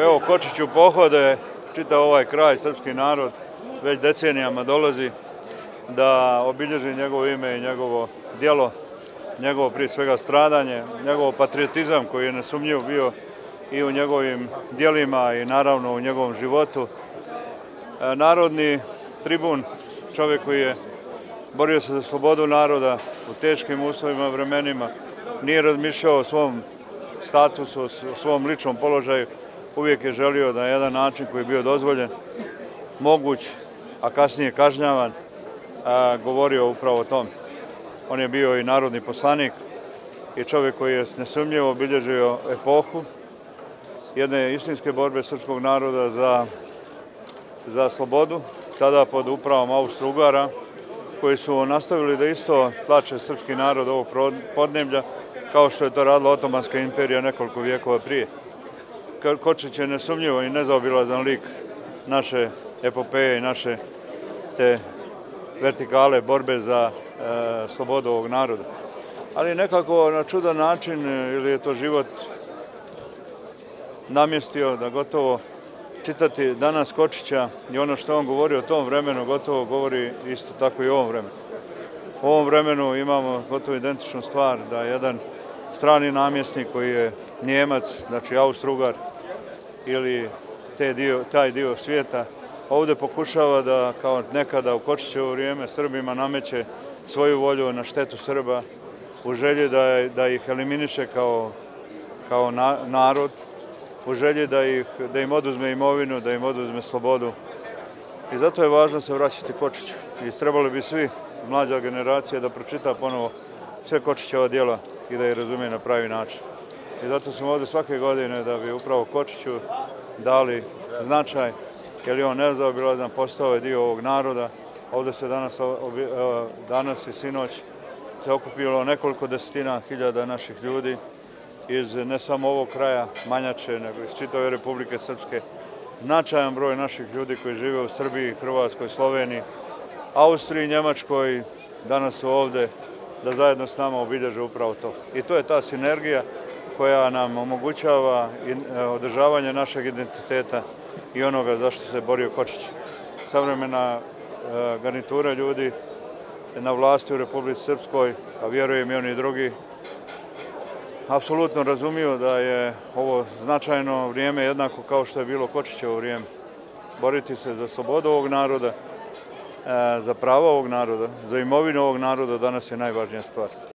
Evo, Kočiću pohode, čita ovaj kraj, srpski narod, već decenijama dolazi da obilježi njegovo ime i njegovo dijelo, njegovo prije svega stradanje, njegovo patriotizam koji je nesumnjiv bio i u njegovim dijelima i naravno u njegovom životu. E, narodni tribun, čovjek koji je borio se za slobodu naroda u teškim uslovima, vremenima, nije razmišljao o svom statusu, o svom ličnom položaju, uvijek je želio da jedan način koji je bio dozvoljen, moguć, a kasnije kažnjavan, govorio upravo o tom. On je bio i narodni poslanik i čovjek koji je nesumnjivo obilježio epohu jedne istinske borbe srpskog naroda za, za slobodu, tada pod upravom Austro-Ugara, koji su nastavili da isto tlače srpski narod ovog podneblja, kao što je to radila Otomanska imperija nekoliko vijekova prije. Kočić je nesumnjivo i nezaobilazan lik naše epopeje i naše te vertikale borbe za e, slobodu ovog naroda. Ali nekako na čudan način, e, ili je to život namjestio da gotovo čitati danas Kočića i ono što on govori o tom vremenu, gotovo govori isto tako i o ovom vremenu. U ovom vremenu imamo gotovo identičnu stvar da jedan strani namjesnik koji je Njemac, znači Austrugar ili te dio, taj dio svijeta, ovdje pokušava da kao nekada u Kočićevo vrijeme Srbima nameće svoju volju na štetu Srba u želji da, da ih eliminiše kao, kao narod, u želji da, ih, da im oduzme imovinu, da im oduzme slobodu. I zato je važno se vraćati Kočiću. I trebali bi svi, mlađa generacija, da pročita ponovo sve Kočićeva dijela i da je razumije na pravi način. I zato smo ovdje svake godine da bi upravo Kočiću dali značaj, jer je on nezaobilazan, postao je dio ovog naroda. Ovdje se danas, e, danas i sinoć se okupilo nekoliko desetina hiljada naših ljudi iz ne samo ovog kraja Manjače, nego iz čitave Republike Srpske. Značajan broj naših ljudi koji žive u Srbiji, Hrvatskoj, Sloveniji, Austriji, Njemačkoj, danas su ovde da zajedno s nama obilježe upravo to. I to je ta sinergija koja nam omogućava e, održavanje našeg identiteta i onoga zašto se borio Kočić. Savremena e, garnitura ljudi na vlasti u Republici Srpskoj, a vjerujem i oni drugi, apsolutno razumiju da je ovo značajno vrijeme jednako kao što je bilo Kočićevo vrijeme. Boriti se za slobodu ovog naroda, za prava ovog naroda, za imovinu ovog naroda danas je najvažnija stvar.